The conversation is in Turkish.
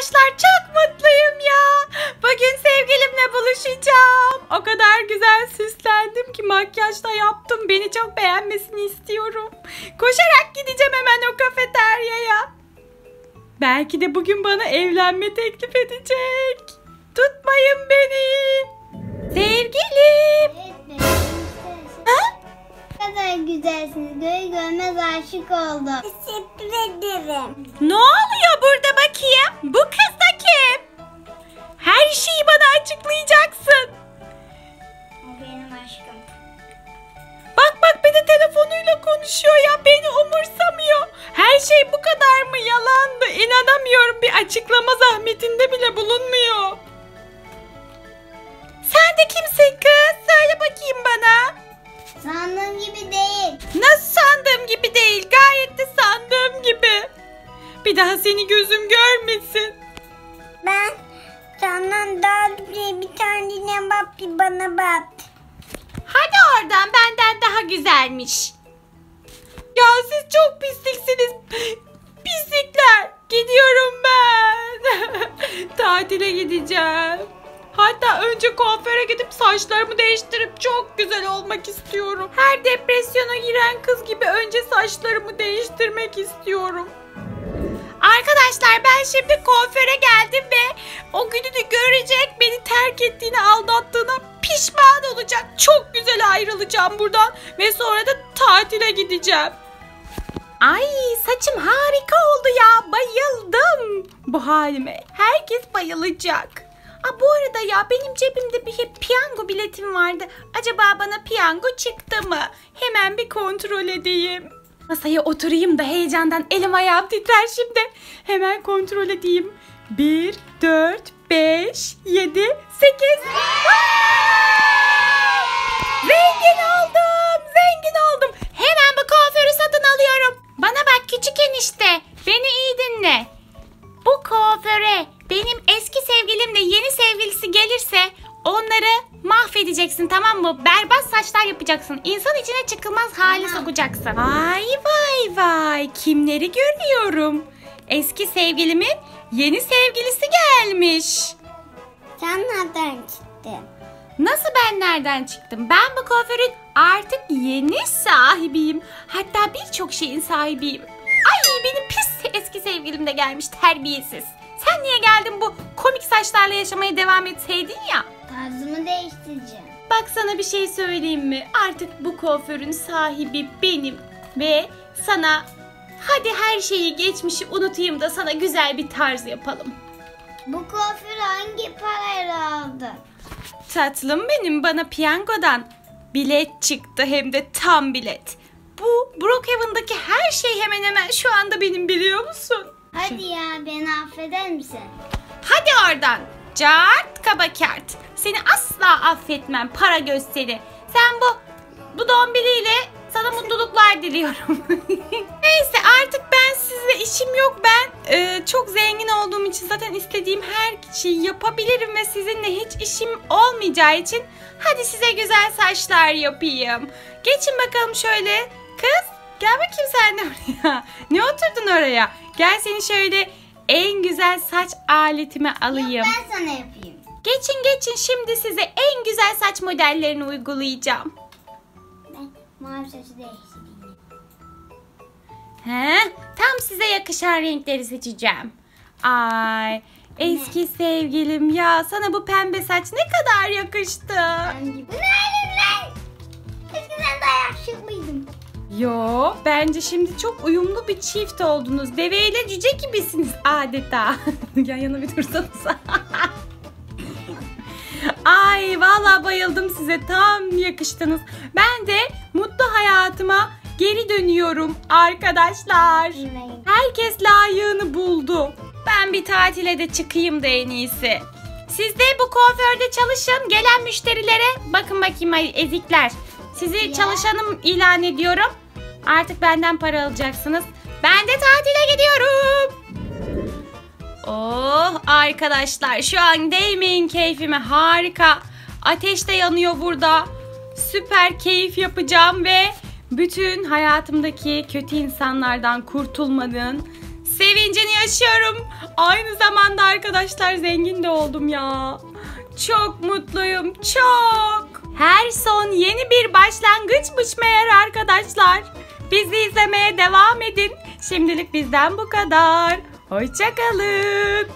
Arkadaşlar çok mutluyum ya. Bugün sevgilimle buluşacağım. O kadar güzel süslendim ki makyaj da yaptım. Beni çok beğenmesini istiyorum. Koşarak gideceğim hemen o kafeteryaya. Belki de bugün bana evlenme teklif edecek. Tutmayın beni. Sevgilim. Ha? Ne kadar güzelsiniz. Göğü görmez aşık oldum. Teşekkür ederim. Ne oluyor zahmetinde bile bulunmuyor. Sen de kimsin kız? Söyle bakayım bana. Sandığım gibi değil. Nasıl sandığım gibi değil gayet de sandığım gibi. Bir daha seni gözüm görmesin. Ben senden daha güzel bir tane bak bir bana bak. Hadi oradan benden daha güzelmiş. Ya siz çok pisliksiniz. Pislikler. Gidiyorum ben. Tatile gideceğim. Hatta önce kuaföre gidip saçlarımı değiştirip çok güzel olmak istiyorum. Her depresyona giren kız gibi önce saçlarımı değiştirmek istiyorum. Arkadaşlar ben şimdi kuaföre geldim ve o gününü görecek beni terk ettiğini aldattığına pişman olacak. Çok güzel ayrılacağım buradan ve sonra da tatile gideceğim. Ay saçım harika oldu ya bayıldım bu halime. Herkes bayılacak. Aa, bu arada ya benim cebimde bir hep piyango biletim vardı. Acaba bana piyango çıktı mı? Hemen bir kontrol edeyim. Masaya oturayım da heyecandan elim ayağım titrer şimdi. Hemen kontrol edeyim. 1, 4, 5, 7, 8. Zengin oldum. Mahvedeceksin tamam mı? Berbat saçlar yapacaksın. İnsan içine çıkılmaz hali Tamam. sokacaksın. Vay vay vay kimleri görüyorum. Eski sevgilimin yeni sevgilisi gelmiş. Sen nereden çıktın? Nasıl ben nereden çıktım? Ben bu kuaförün artık yeni sahibiyim. Hatta birçok şeyin sahibiyim. Ay benim pis eski sevgilim de gelmiş terbiyesiz. Sen niye geldin bu komik saçlarla yaşamaya devam etseydin ya? Tarzımı değiştireceğim. Bak sana bir şey söyleyeyim mi? Artık bu kuaförün sahibi benim. Ve sana hadi her şeyi geçmişi unutayım da sana güzel bir tarz yapalım. Bu kuaförü hangi parayla aldın? Tatlım benim bana piyangodan bilet çıktı hem de tam bilet. Bu Brookhaven'daki her şey hemen hemen şu anda benim biliyor musun? Hadi ya beni affeder misin? Hadi oradan. Cart kabakart. Seni asla affetmem para gösteri. Sen bu bu dombiliyle sana mutluluklar diliyorum. Neyse artık ben sizle işim yok. Ben e, çok zengin olduğum için zaten istediğim her şeyi yapabilirim ve sizinle hiç işim olmayacağı için hadi size güzel saçlar yapayım. Geçin bakalım şöyle. Kız gel bakayım sen de oraya. Ne oturdun oraya? Gel seni şöyle en güzel saç aletime alayım. Ben sana yapayım. Geçin geçin şimdi size en güzel saç modellerini uygulayacağım. Ben mavi saçı değiştireyim. He? Tam size yakışan renkleri seçeceğim. Ay eski sevgilim ya sana bu pembe saç ne kadar yakıştı. Bu ne halim lan? Eskiden daha yakışıklıydım. Yo bence şimdi çok uyumlu bir çift oldunuz. Deve ile cüce gibisiniz adeta. Yan yana bir dursanıza. Ay vallahi bayıldım size tam yakıştınız. Ben de mutlu hayatıma geri dönüyorum arkadaşlar. Herkes layığını buldu. Ben bir tatile de çıkayım da en iyisi. Siz de bu kuaförde çalışın. Gelen müşterilere bakın bakayım ay ezikler. Sizi Ya. çalışanım ilan ediyorum. Artık benden para alacaksınız. Ben de tatile gidiyorum. Oh arkadaşlar şu an değmeyin keyfime harika. Ateş de yanıyor burada. Süper keyif yapacağım ve bütün hayatımdaki kötü insanlardan kurtulmanın Sevincini yaşıyorum. Aynı zamanda arkadaşlar zengin de oldum ya. Çok mutluyum, çok. Her son yeni bir başlangıçmış meğer arkadaşlar. Bizi izlemeye devam edin. Şimdilik bizden bu kadar. Hoşçakalın.